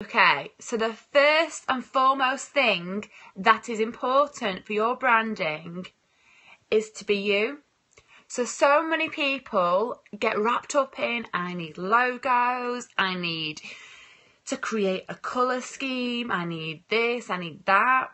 Okay, so the first and foremost thing that is important for your branding is to be you. So, so many people get wrapped up in I need logos, I need to create a colour scheme, I need this, I need that.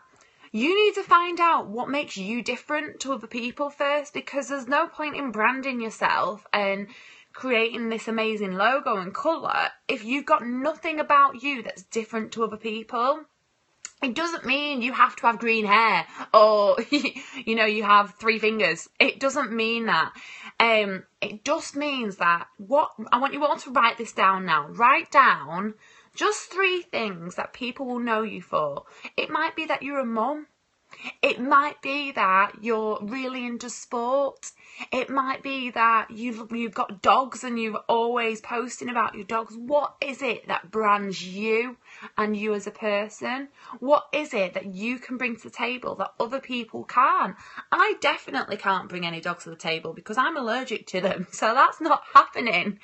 You need to find out what makes you different to other people first because there's no point in branding yourself and creating this amazing logo and colour if you've got nothing about you that's different to other people. It doesn't mean you have to have green hair or you know you have three fingers. It doesn't mean that. Um, it just means that what I want you all to write this down now. Write down just three things that people will know you for. It might be that you're a mum. It might be that you're really into sport. It might be that you've you've got dogs and you're always posting about your dogs. What is it that brands you and you as a person? What is it that you can bring to the table that other people can't? I definitely can't bring any dogs to the table because I'm allergic to them. So that's not happening.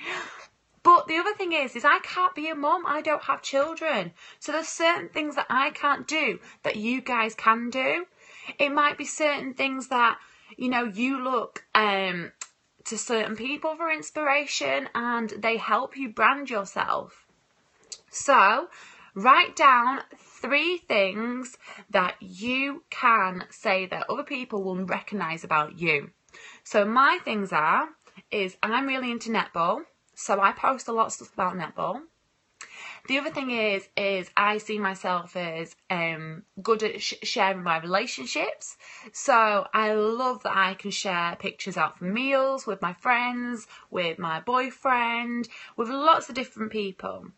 But the other thing is, is I can't be a mom. I don't have children. So there's certain things that I can't do that you guys can do. It might be certain things that, you know, you look um, to certain people for inspiration and they help you brand yourself. So write down three things that you can say that other people will recognize about you. So my things are, is I'm really into netball. So I post a lot of stuff about netball. The other thing is, is I see myself as um, good at sh- sharing my relationships. So I love that I can share pictures out for meals with my friends, with my boyfriend, with lots of different people.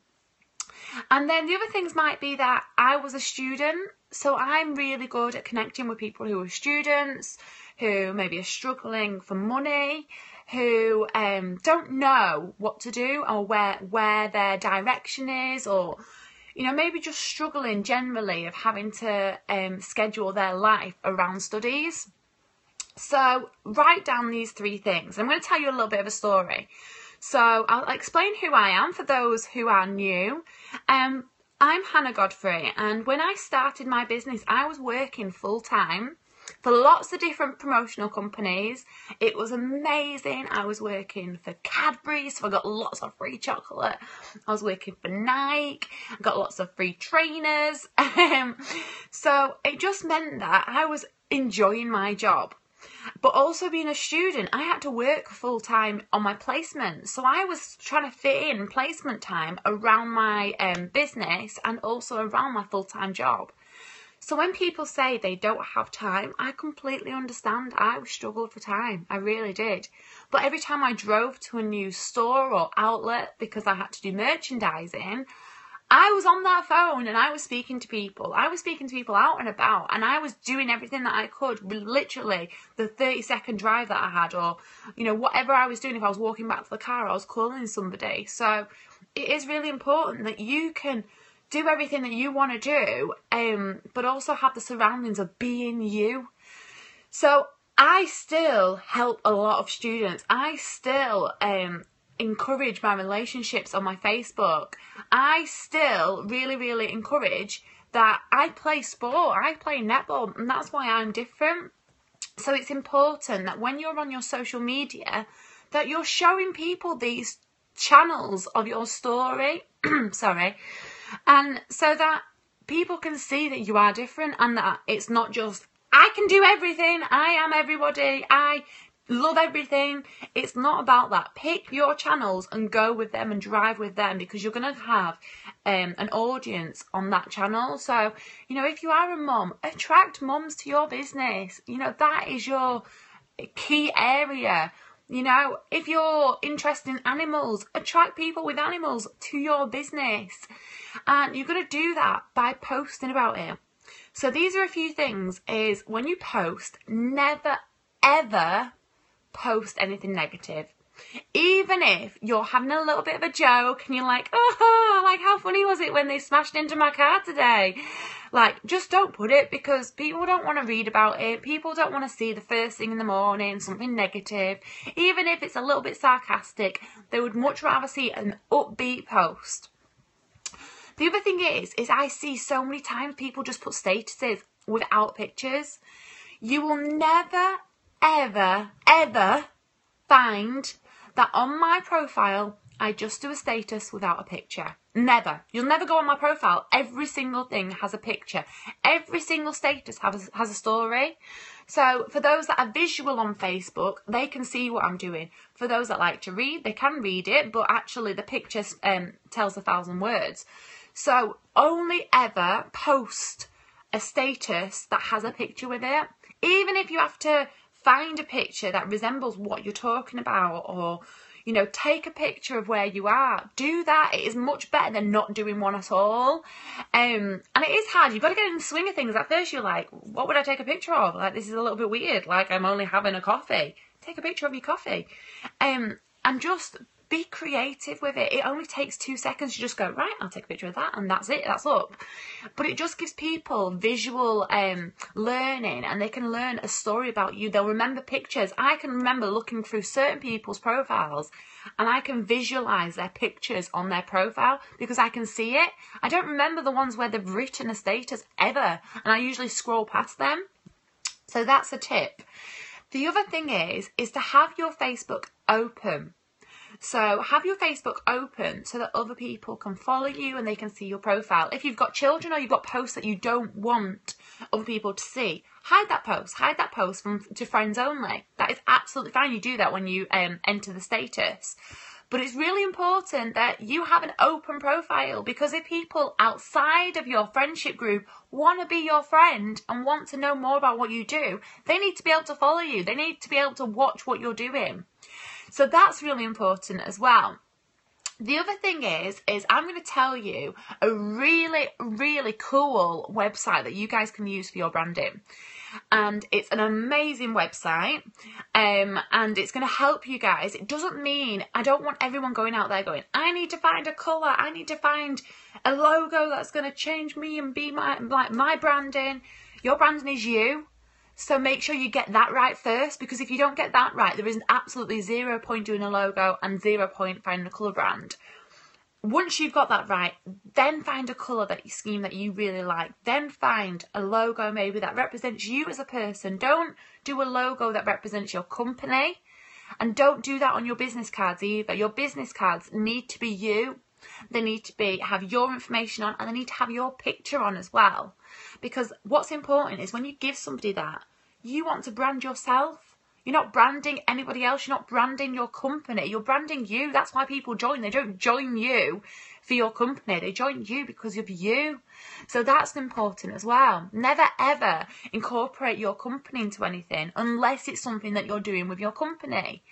And then the other things might be that I was a student, so I'm really good at connecting with people who are students, who maybe are struggling for money, who um, don't know what to do or where where their direction is or you know maybe just struggling generally of having to um, schedule their life around studies. So write down these three things. I'm going to tell you a little bit of a story. So i'll explain who i am for those who are new. Um, i'm hannah godfrey and when i started my business i was working full time for lots of different promotional companies. It was amazing. I was working for Cadbury, so I got lots of free chocolate. I was working for Nike, I got lots of free trainers. Um, so it just meant that I was enjoying my job. But also being a student, I had to work full time on my placement. So I was trying to fit in placement time around my um, business and also around my full time job. So when people say they don't have time, I completely understand. I struggled for time. I really did. But every time I drove to a new store or outlet because I had to do merchandising, I was on that phone and I was speaking to people. I was speaking to people out and about and I was doing everything that I could. Literally, the 30 second drive that I had, or, you know, whatever I was doing, if I was walking back to the car, I was calling somebody. So it is really important that you can do everything that you want to do, um, but also have the surroundings of being you. So I still help a lot of students. I still um, encourage my relationships on my Facebook. I still really, really encourage that I play sport, I play netball, and that's why I'm different. So it's important that when you're on your social media, that you're showing people these channels of your story. Sorry and so that people can see that you are different and that it's not just, I can do everything, I am everybody, I love everything. It's not about that. Pick your channels and go with them and drive with them because you're going to have um, an audience on that channel. So, you know, if you are a mom, attract moms to your business. You know, that is your key area. You know, if you're interested in animals, attract people with animals to your business. And you're going to do that by posting about it. So these are a few things is when you post, never ever post anything negative. Even if you're having a little bit of a joke and you're like, oh, like how funny was it when they smashed into my car today? Like, just don't put it because people don't want to read about it. People don't want to see the first thing in the morning, something negative. Even if it's a little bit sarcastic, they would much rather see an upbeat post. The other thing is, is I see so many times people just put statuses without pictures. You will never, ever, ever find that on my profile I just do a status without a picture. Never. You'll never go on my profile. Every single thing has a picture. Every single status has a, has a story. So for those that are visual on Facebook, they can see what I'm doing. For those that like to read, they can read it, but actually the picture um, tells a thousand words. So only ever post a status that has a picture with it. Even if you have to find a picture that resembles what you're talking about or you know, take a picture of where you are. Do that. It is much better than not doing one at all. Um, and it is hard. You've got to get in the swing of things. At first, you're like, what would I take a picture of? Like, this is a little bit weird. Like, I'm only having a coffee. Take a picture of your coffee. Um, and just be creative with it. It only takes two seconds. You just go, right, I'll take a picture of that, and that's it, that's up. But it just gives people visual um, learning, and they can learn a story about you. They'll remember pictures. I can remember looking through certain people's profiles, and I can visualize their pictures on their profile because I can see it. I don't remember the ones where they've written a status ever, and I usually scroll past them. So that's a tip. The other thing is, is to have your Facebook open. So have your Facebook open so that other people can follow you and they can see your profile. If you've got children or you've got posts that you don't want other people to see, hide that post. Hide that post from to friends only. That is absolutely fine. You do that when you um, enter the status. But it's really important that you have an open profile because if people outside of your friendship group want to be your friend and want to know more about what you do, they need to be able to follow you. They need to be able to watch what you're doing. So that's really important as well. The other thing is, is I'm going to tell you a really, really cool website that you guys can use for your branding. And it's an amazing website. Um, and it's going to help you guys. It doesn't mean I don't want everyone going out there going, I need to find a colour, I need to find a logo that's going to change me and be my like my branding. Your branding is you. So make sure you get that right first because if you don't get that right, there is absolutely zero point doing a logo and zero point finding a colour brand. Once you've got that right, then find a colour that you scheme that you really like. Then find a logo maybe that represents you as a person. Don't do a logo that represents your company. And don't do that on your business cards either. Your business cards need to be you. They need to be have your information on and they need to have your picture on as well. Because what's important is when you give somebody that, you want to brand yourself. You're not branding anybody else. You're not branding your company. You're branding you. That's why people join. They don't join you for your company. They join you because of you. So that's important as well. Never ever incorporate your company into anything unless it's something that you're doing with your company.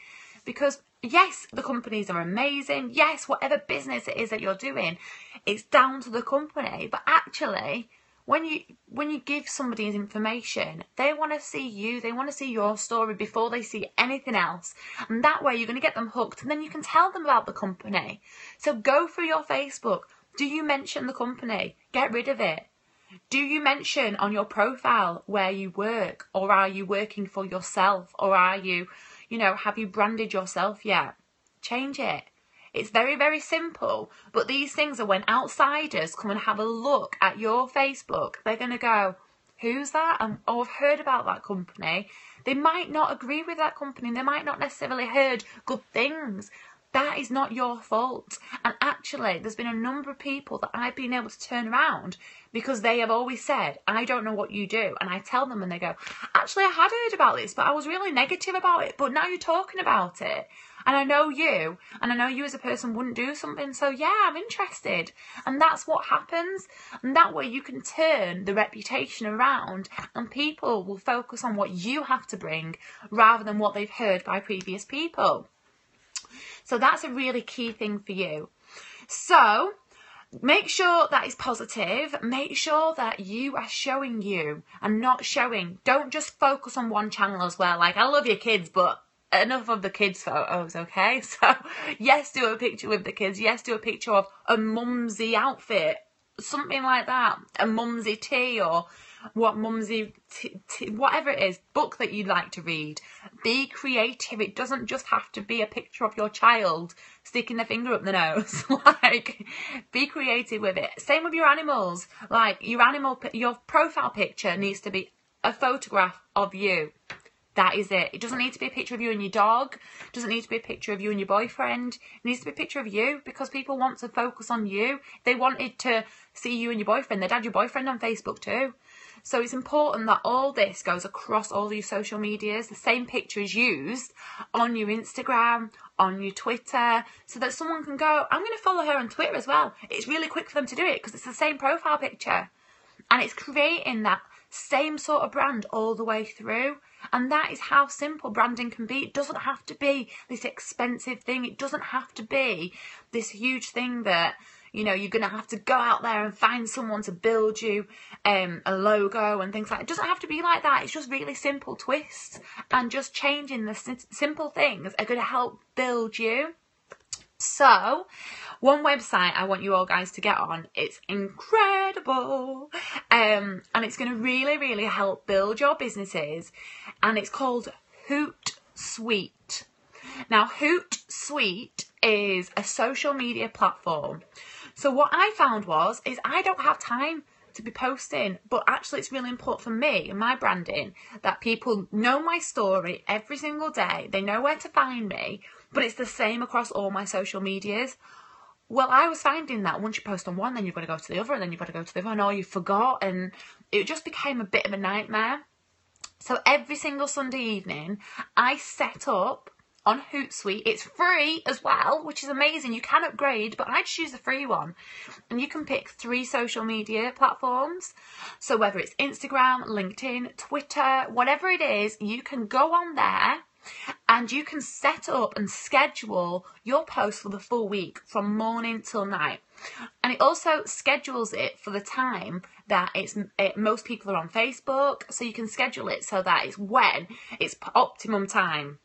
Because yes, the companies are amazing. Yes, whatever business it is that you're doing, it's down to the company. But actually, when you when you give somebody information they want to see you they want to see your story before they see anything else. And that way you're going to get them hooked and then you can tell them about the company. So go through your facebook. Do you mention the company? Get rid of it. Do you mention on your profile where you work or are you working for yourself or are you you know have you branded yourself yet? Change it it's very, very simple. But these things are when outsiders come and have a look at your Facebook, they're going to go, who's that? And, oh, I've heard about that company. They might not agree with that company. They might not necessarily heard good things. That is not your fault. And actually, there's been a number of people that I've been able to turn around because they have always said, I don't know what you do. And I tell them and they go, actually, I had heard about this, but I was really negative about it. But now you're talking about it. And I know you, and I know you as a person wouldn't do something, so yeah, I'm interested. And that's what happens. And that way you can turn the reputation around, and people will focus on what you have to bring rather than what they've heard by previous people. So that's a really key thing for you. So, make sure that is positive. Make sure that you are showing you and not showing. Don't just focus on one channel as well. Like, I love your kids, but enough of the kids' photos, okay? So, yes, do a picture with the kids. Yes, do a picture of a mumsy outfit. something like that, a mumsy tea or what mumsy, t- t- whatever it is, book that you'd like to read. Be creative. It doesn't just have to be a picture of your child sticking their finger up the nose. like, be creative with it. Same with your animals. Like, your animal, your profile picture needs to be a photograph of you. That is it. It doesn't need to be a picture of you and your dog. It doesn't need to be a picture of you and your boyfriend. It needs to be a picture of you because people want to focus on you. They wanted to see you and your boyfriend. They'd add your boyfriend on Facebook too. So it's important that all this goes across all your social medias. The same picture is used on your Instagram, on your Twitter, so that someone can go, I'm going to follow her on Twitter as well. It's really quick for them to do it because it's the same profile picture. And it's creating that same sort of brand all the way through. And that is how simple branding can be. It doesn't have to be this expensive thing. It doesn't have to be this huge thing that, you know, you're going to have to go out there and find someone to build you um, a logo and things like that. It doesn't have to be like that. It's just really simple twists and just changing the simple things are going to help build you. So, one website I want you all guys to get on. It's incredible. Um, and it's going to really, really help build your businesses. And it's called Hootsuite. Now, Hootsuite is a social media platform. So what I found was, is I don't have time to be posting, but actually it's really important for me and my branding that people know my story every single day. They know where to find me, but it's the same across all my social medias. Well, I was finding that once you post on one, then you've got to go to the other, and then you've got to go to the other, and all you forgot, and it just became a bit of a nightmare. So every single Sunday evening, I set up on Hootsuite. It's free as well, which is amazing. You can upgrade, but I choose the free one. And you can pick three social media platforms. So whether it's Instagram, LinkedIn, Twitter, whatever it is, you can go on there and you can set up and schedule your post for the full week from morning till night. And it also schedules it for the time that it's it, most people are on Facebook, so you can schedule it so that it's when it's optimum time.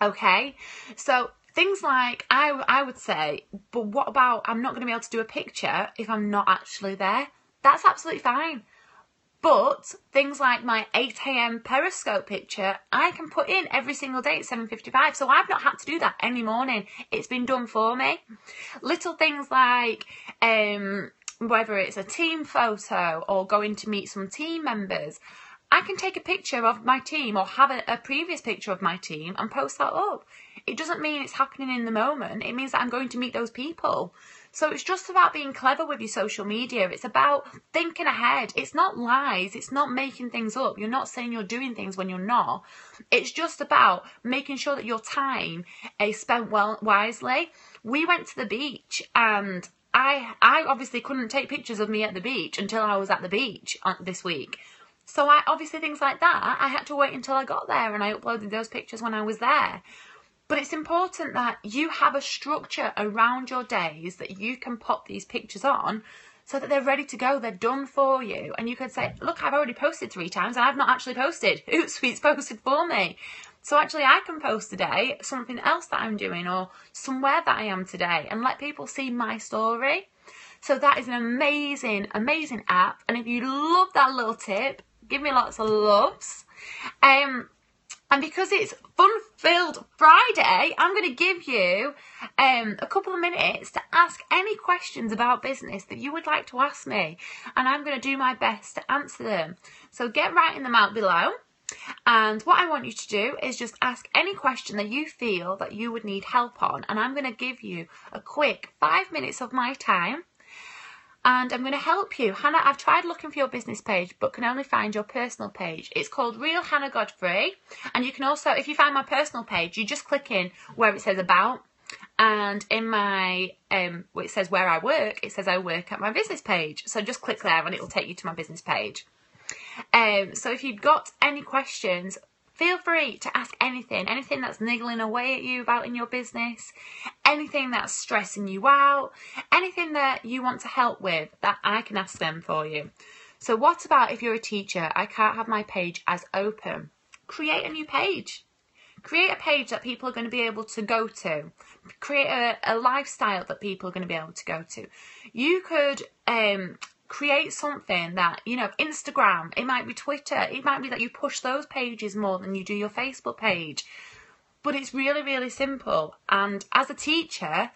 Okay, so things like I I would say, but what about I'm not going to be able to do a picture if I'm not actually there? That's absolutely fine. But things like my 8am Periscope picture, I can put in every single day at 7.55. So I've not had to do that any morning. It's been done for me. Little things like um, whether it's a team photo or going to meet some team members, I can take a picture of my team or have a, a, previous picture of my team and post that up. It doesn't mean it's happening in the moment. It means that I'm going to meet those people. So it's just about being clever with your social media. It's about thinking ahead. It's not lies. It's not making things up. You're not saying you're doing things when you're not. It's just about making sure that your time is spent well wisely. We went to the beach and I I obviously couldn't take pictures of me at the beach until I was at the beach uh, this week. So I obviously things like that I had to wait until I got there and I uploaded those pictures when I was there. But it's important that you have a structure around your days that you can pop these pictures on so that they're ready to go, they're done for you. And you can say, look, I've already posted three times and I've not actually posted. Hootsuite's posted for me. So actually I can post today something else that I'm doing or somewhere that I am today and let people see my story. So that is an amazing, amazing app. And if you love that little tip, give me lots of loves. Um, and because it's Fun Filled Friday, I'm going to give you um, a couple of minutes to ask any questions about business that you would like to ask me. And I'm going to do my best to answer them. So get writing them out below. And what I want you to do is just ask any question that you feel that you would need help on. And I'm going to give you a quick five minutes of my time and I'm going to help you. Hannah, I've tried looking for your business page, but can only find your personal page. It's called Real Hannah Godfrey. And you can also, if you find my personal page, you just click in where it says about. And in my, um, it says where I work, it says I work at my business page. So just click there and it will take you to my business page. Um, so if you've got any questions, feel free to ask anything, anything that's niggling away at you about in your business, anything that's stressing you out, anything that you want to help with that I can ask them for you. So, what about if you're a teacher? I can't have my page as open. Create a new page. create a page that people are going to be able to go to create a, a lifestyle that people are going to be able to go to you could um, create something that you know instagram it might be twitter it might be that you push those pages more than you do your facebook page. But it's really really simple. And as a teacher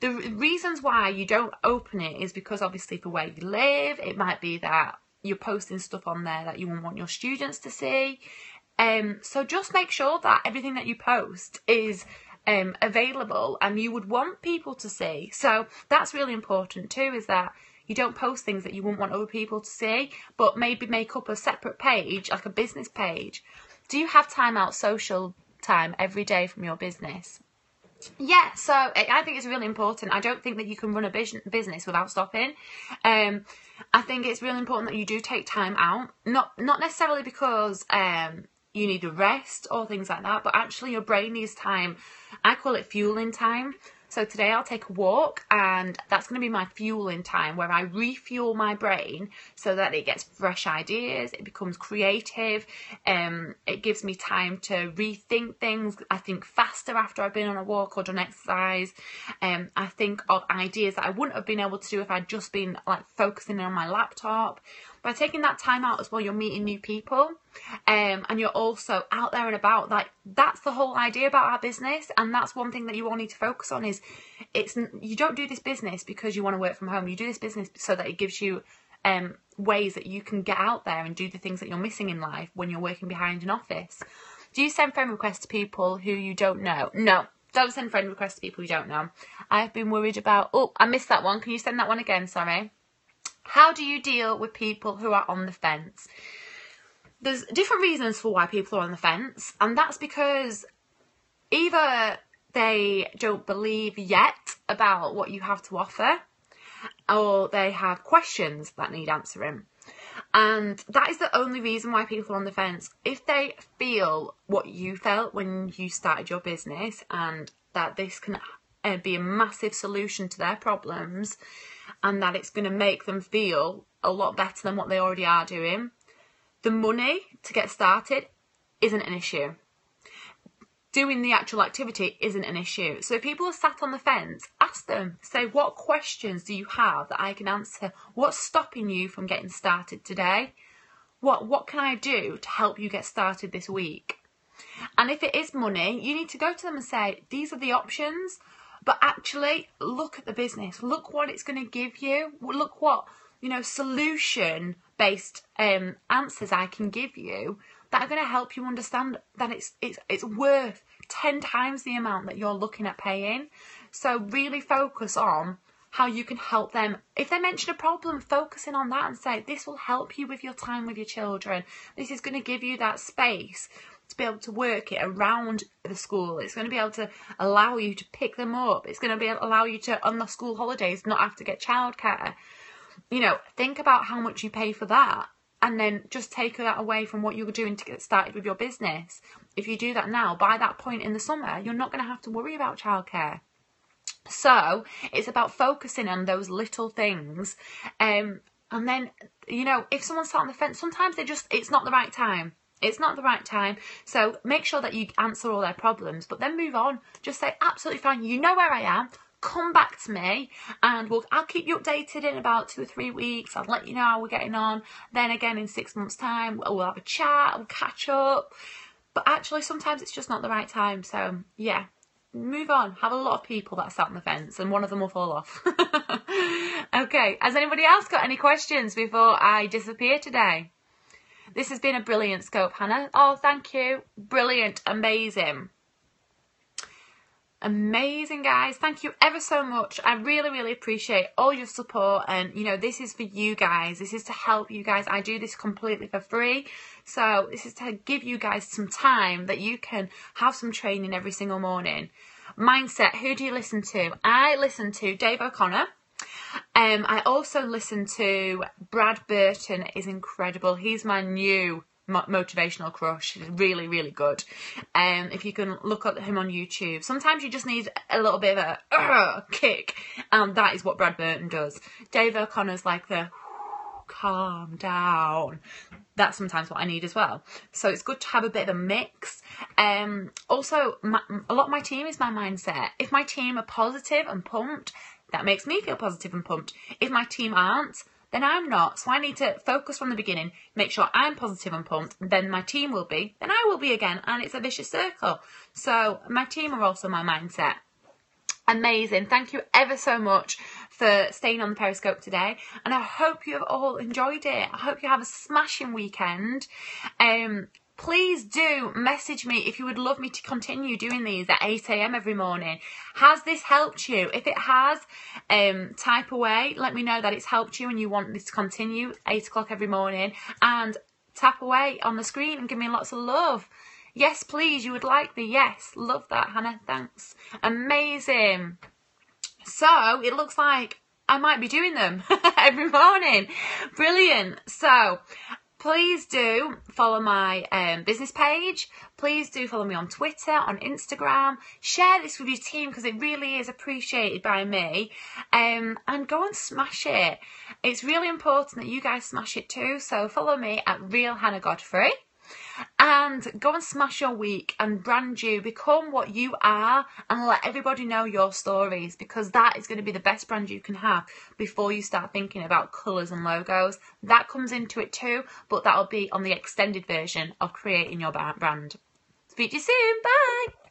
the reasons why you don't open it is because obviously for where you live it might be that you're posting stuff on there that you want your students to see. Um, so just make sure that everything that you post is um, available and you would want people to see. So that's really important too, is that you don't post things that you wouldn't want other people to see, but maybe make up a separate page, like a business page. Do you have time out social time every day from your business? Yeah, so I think it's really important. I don't think that you can run a business without stopping. Um, I think it's really important that you do take time out. Not not necessarily because um, you need a rest or things like that, but actually your brain needs time. I call it fueling time. So today I'll take a walk and that's going to be my fueling time where I refuel my brain so that it gets fresh ideas, it becomes creative, um, it gives me time to rethink things. I think faster after I've been on a walk or done exercise. Um, I think of ideas that I wouldn't have been able to do if I'd just been like focusing on my laptop by taking that time out as well you're meeting new people um, and you're also out there and about like that's the whole idea about our business and that's one thing that you all need to focus on is it's you don't do this business because you want to work from home you do this business so that it gives you um, ways that you can get out there and do the things that you're missing in life when you're working behind an office. Do you send friend requests to people who you don't know? No. Don't send friend requests to people you don't know. I've been worried about oh i missed that one. Can you send that one again? Sorry how do you deal with people who are on the fence? There's different reasons for why people are on the fence, and that's because either they don't believe yet about what you have to offer, or they have questions that need answering. And that is the only reason why people are on the fence. If they feel what you felt when you started your business and that this can uh, be a massive solution to their problems, and that it's going to make them feel a lot better than what they already are doing. The money to get started isn't an issue. Doing the actual activity isn't an issue. So if people are sat on the fence, ask them, say, what questions do you have that I can answer? What's stopping you from getting started today? What what can I do to help you get started this week? And if it is money, you need to go to them and say, these are the options. But actually, look at the business. Look what it's going to give you. Look what, you know, solution based um, answers I can give you that are going to help you understand that it's it's it's worth 10 times the amount that you're looking at paying. So really focus on how you can help them. If they mention a problem, focusing on that and say, this will help you with your time with your children. This is going to give you that space to be able to work it around the school. It's going to be able to allow you to pick them up. It's going to be able to allow you to on the school holidays not have to get childcare. You know, think about how much you pay for that and then just take that away from what you were doing to get started with your business. If you do that now, by that point in the summer, you're not going to have to worry about childcare. So it's about focusing on those little things. Um, and then, you know, if someone's sat on the fence, sometimes they just, it's not the right time. It's not the right time. So make sure that you answer all their problems, but then move on. Just say, absolutely fine, you know where I am. Come back to me and we'll I'll keep you updated in about two or three weeks. I'll let you know how we're getting on. Then again in six months' time we'll have a chat, we'll catch up. But actually sometimes it's just not the right time. So yeah, move on. Have a lot of people that sat on the fence and one of them will fall off. okay, has anybody else got any questions before I disappear today? This has been a brilliant scope, Hannah. Oh, thank you. Brilliant. Amazing. Amazing, guys. Thank you ever so much. I really, really appreciate all your support. And, you know, this is for you guys. This is to help you guys. I do this completely for free. So, this is to give you guys some time that you can have some training every single morning. Mindset, who do you listen to? I listen to Dave O'Connor. Um, I also listen to Brad Burton is incredible. He's my new motivational crush. He's really, really good. Um, if you can look at him on YouTube, sometimes you just need a little bit of a uh, kick, and that is what Brad Burton does. Dave O'Connor's like the calm down. That's sometimes what I need as well. So it's good to have a bit of a mix. Um, also, my, a lot of my team is my mindset. If my team are positive and pumped, that makes me feel positive and pumped. If my team aren't, then I'm not. So I need to focus from the beginning, make sure I'm positive and pumped, then my team will be, then I will be again, and it's a vicious circle. So my team are also my mindset. Amazing. Thank you ever so much for staying on the Periscope today. And I hope you have all enjoyed it. I hope you have a smashing weekend. Um, please do message me if you would love me to continue doing these at 8 a.m. every morning. Has this helped you? If it has, um, type away. Let me know that it's helped you and you want this to continue 8 o'clock every morning. And tap away on the screen and give me lots of love. Yes, please, you would like the yes. Love that, Hannah. Thanks. Amazing. So it looks like I might be doing them every morning. Brilliant. So please do follow my um, business page. Please do follow me on Twitter, on Instagram. Share this with your team because it really is appreciated by me. Um, and go and smash it. It's really important that you guys smash it too. So follow me at Real Hannah Godfrey and go and smash your week and brand you, become what you are, and let everybody know your stories because that is going to be the best brand you can have before you start thinking about colours and logos. That comes into it too, but that'll be on the extended version of creating your brand. Speak to you soon. Bye.